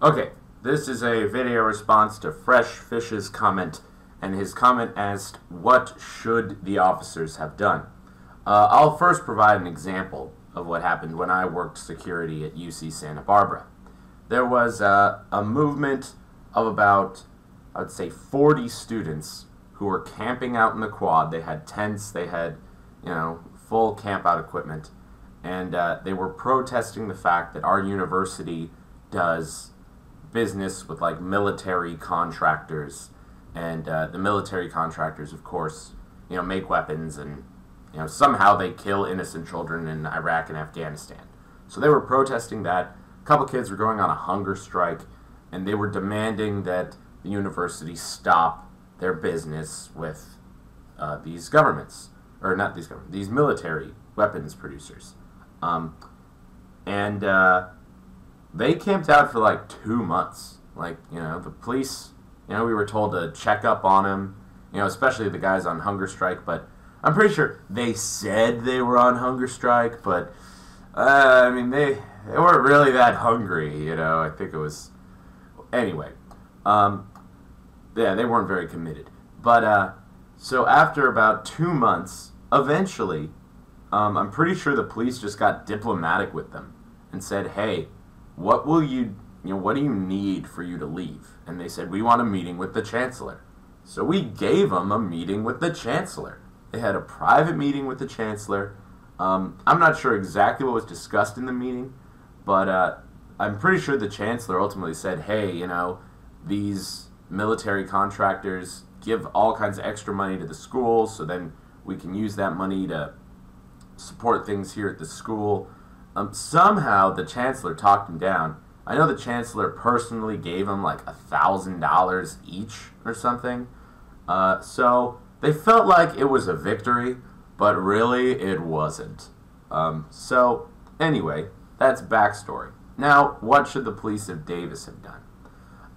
Okay, this is a video response to Fresh Fish's comment, and his comment asked, What should the officers have done? Uh, I'll first provide an example of what happened when I worked security at UC Santa Barbara. There was uh, a movement of about, I would say, 40 students who were camping out in the quad. They had tents, they had, you know, full campout equipment, and uh, they were protesting the fact that our university does business with like military contractors, and uh, the military contractors, of course, you know, make weapons and you know somehow they kill innocent children in Iraq and Afghanistan. So they were protesting that. A couple kids were going on a hunger strike, and they were demanding that the university stop their business with uh, these governments, or not these governments, these military weapons producers. Um, and uh, they camped out for like two months. Like, you know, the police, you know, we were told to check up on them, you know, especially the guys on hunger strike, but I'm pretty sure they said they were on hunger strike, but, uh, I mean, they, they weren't really that hungry, you know, I think it was, anyway, um, yeah, they weren't very committed. But, uh, so after about two months, eventually, um, I'm pretty sure the police just got diplomatic with them and said, hey, what will you, you know, what do you need for you to leave? And they said, we want a meeting with the chancellor. So we gave them a meeting with the chancellor. They had a private meeting with the chancellor. Um, I'm not sure exactly what was discussed in the meeting, but uh, I'm pretty sure the chancellor ultimately said, hey, you know, these military contractors give all kinds of extra money to the schools, so then we can use that money to support things here at the school. Um, somehow the chancellor talked him down. I know the chancellor personally gave him like a thousand dollars each or something. Uh, so they felt like it was a victory, but really it wasn't. Um, so anyway, that's backstory. Now, what should the police of Davis have done?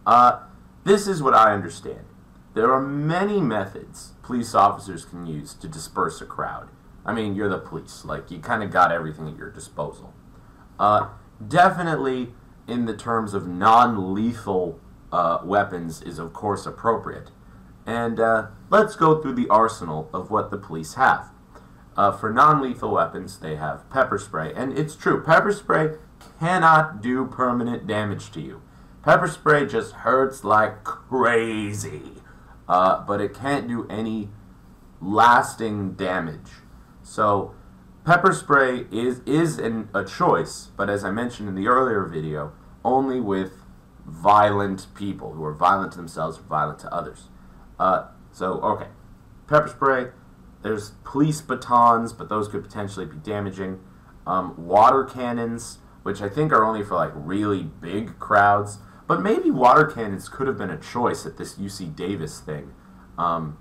Uh, this is what I understand. There are many methods police officers can use to disperse a crowd. I mean, you're the police. Like, you kind of got everything at your disposal. Uh, definitely, in the terms of non lethal uh, weapons, is of course appropriate. And uh, let's go through the arsenal of what the police have. Uh, for non lethal weapons, they have pepper spray. And it's true, pepper spray cannot do permanent damage to you. Pepper spray just hurts like crazy, uh, but it can't do any lasting damage. So pepper spray is is an, a choice, but as I mentioned in the earlier video, only with violent people who are violent to themselves or violent to others. Uh, so okay, pepper spray. There's police batons, but those could potentially be damaging. Um, water cannons, which I think are only for like really big crowds. But maybe water cannons could have been a choice at this UC Davis thing. Um,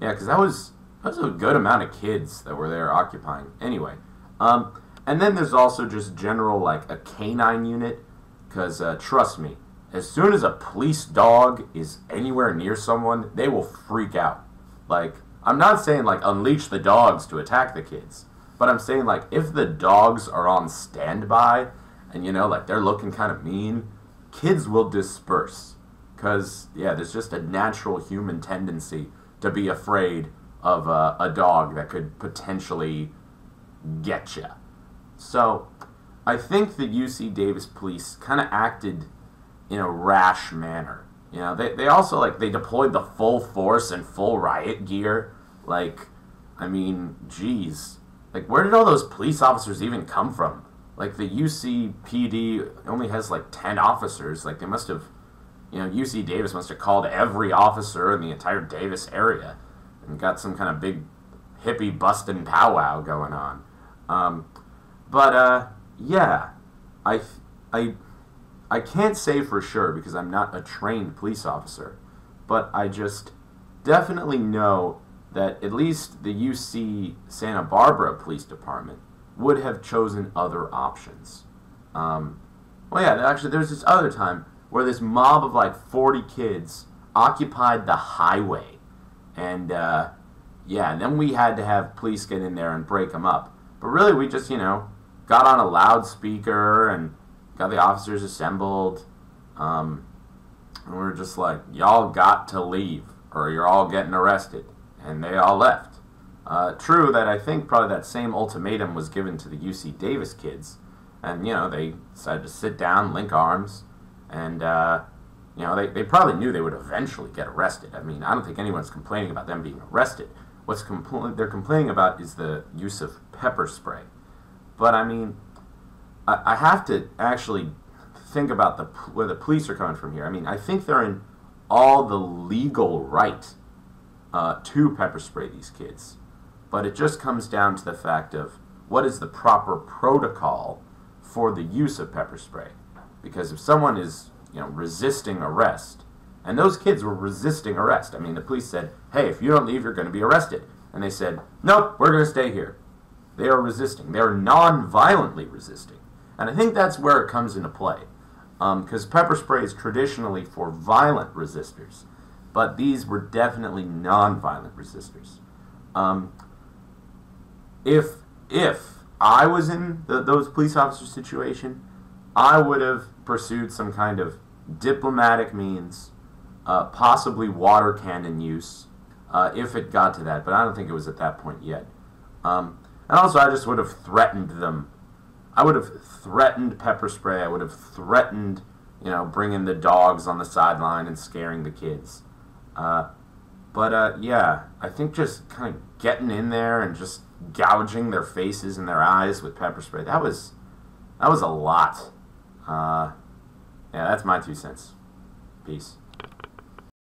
yeah, because that was was a good amount of kids that were there occupying. Anyway, um, and then there's also just general like a canine unit, because uh, trust me, as soon as a police dog is anywhere near someone, they will freak out. Like I'm not saying like unleash the dogs to attack the kids, but I'm saying like if the dogs are on standby and you know like they're looking kind of mean, kids will disperse. Cause yeah, there's just a natural human tendency to be afraid of a, a dog that could potentially get you. So I think the UC Davis police kind of acted in a rash manner. You know, they, they also like they deployed the full force and full riot gear. Like, I mean, geez, like where did all those police officers even come from? Like the UC PD only has like ten officers. Like they must have, you know, UC Davis must have called every officer in the entire Davis area and got some kind of big hippie busting powwow going on. Um, but uh, yeah, I I I can't say for sure because I'm not a trained police officer, but I just definitely know that at least the UC Santa Barbara Police Department would have chosen other options. Um, well, yeah, actually, there's this other time where this mob of like 40 kids occupied the highway. And, uh, yeah, and then we had to have police get in there and break them up. But really, we just, you know, got on a loudspeaker and got the officers assembled. Um, and we were just like, y'all got to leave, or you're all getting arrested. And they all left. Uh, true that I think probably that same ultimatum was given to the UC Davis kids. And, you know, they decided to sit down, link arms, and, uh, you know, they, they probably knew they would eventually get arrested. I mean, I don't think anyone's complaining about them being arrested. What's compl- they're complaining about is the use of pepper spray. But, I mean, I, I have to actually think about the where the police are coming from here. I mean, I think they're in all the legal right uh, to pepper spray these kids, but it just comes down to the fact of what is the proper protocol for the use of pepper spray. Because if someone is you know resisting arrest, and those kids were resisting arrest. I mean, the police said, "Hey, if you don't leave, you're going to be arrested," and they said, "Nope, we're going to stay here." They are resisting. They are non-violently resisting, and I think that's where it comes into play because um, pepper spray is traditionally for violent resistors, but these were definitely non-violent resistors. Um, if if I was in the, those police officer situation, I would have pursued some kind of diplomatic means, uh, possibly water cannon use, uh, if it got to that. But I don't think it was at that point yet. Um, and also, I just would have threatened them I would have threatened pepper spray. I would have threatened, you know, bringing the dogs on the sideline and scaring the kids. Uh, but uh, yeah, I think just kind of getting in there and just gouging their faces and their eyes with pepper spray. That was that was a lot. Yeah, that's my two cents. Peace.